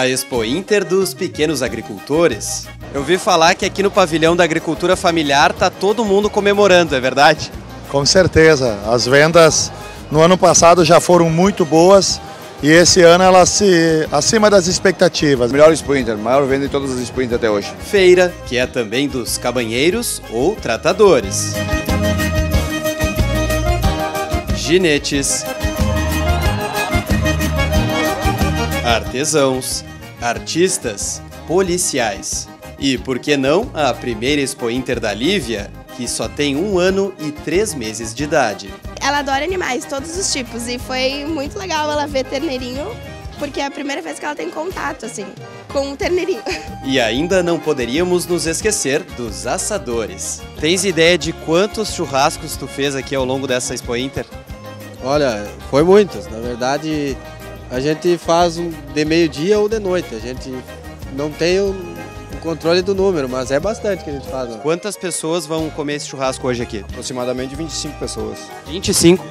A Expo Inter dos pequenos agricultores. Eu vi falar que aqui no pavilhão da agricultura familiar tá todo mundo comemorando, é verdade? Com certeza. As vendas no ano passado já foram muito boas e esse ano elas se acima das expectativas. Melhor Expo Inter, maior venda de todas as Expo Inter até hoje. Feira, que é também dos cabanheiros ou tratadores. Ginetes. Artesãos, artistas, policiais. E por que não a primeira Expo Inter da Lívia, que só tem um ano e três meses de idade. Ela adora animais, todos os tipos, e foi muito legal ela ver terneirinho, porque é a primeira vez que ela tem contato, assim, com o terneirinho. E ainda não poderíamos nos esquecer dos assadores. Tens ideia de quantos churrascos tu fez aqui ao longo dessa Expo Inter? Olha, foi muitos. Na verdade, a gente faz de meio-dia ou de noite. A gente não tem o controle do número, mas é bastante que a gente faz. Né? Quantas pessoas vão comer esse churrasco hoje aqui? Aproximadamente 25 pessoas. 25?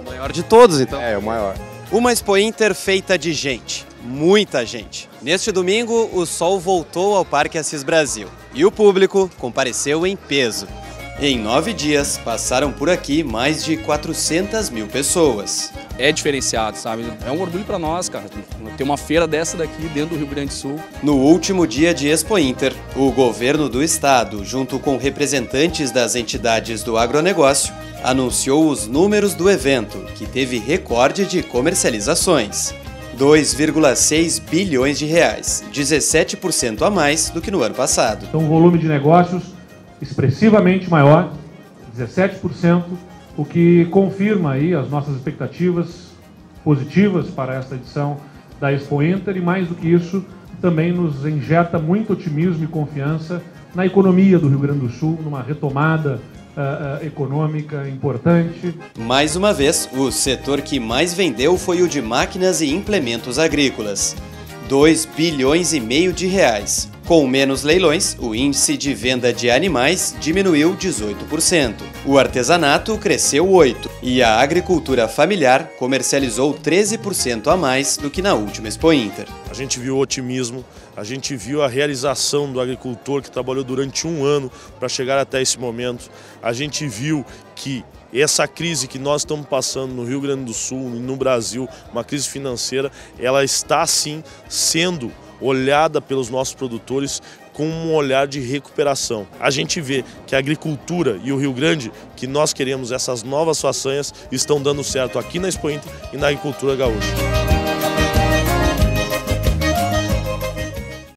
O maior de todos, então. É, o maior. Uma Expo Inter feita de gente, muita gente. Neste domingo, o sol voltou ao Parque Assis Brasil e o público compareceu em peso. Em nove dias, passaram por aqui mais de 400 mil pessoas. É diferenciado, sabe? É um orgulho para nós, cara, ter uma feira dessa daqui dentro do Rio Grande do Sul. No último dia de Expo Inter, o governo do estado, junto com representantes das entidades do agronegócio, anunciou os números do evento, que teve recorde de comercializações. 2,6 bilhões de reais, 17% a mais do que no ano passado. Então, o volume de negócios expressivamente maior, 17%, o que confirma aí as nossas expectativas positivas para esta edição da Expo Inter e mais do que isso, também nos injeta muito otimismo e confiança na economia do Rio Grande do Sul, numa retomada uh, uh, econômica importante. Mais uma vez, o setor que mais vendeu foi o de máquinas e implementos agrícolas. 2 bilhões e meio de reais. Com menos leilões, o índice de venda de animais diminuiu 18%. O artesanato cresceu 8% e a agricultura familiar comercializou 13% a mais do que na última Expo Inter. A gente viu o otimismo, a gente viu a realização do agricultor que trabalhou durante um ano para chegar até esse momento. A gente viu que essa crise que nós estamos passando no Rio Grande do Sul e no Brasil, uma crise financeira, ela está sim sendo olhada pelos nossos produtores com um olhar de recuperação. A gente vê que a agricultura e o Rio Grande, que nós queremos essas novas façanhas, estão dando certo aqui na Expo Inter e na agricultura gaúcha.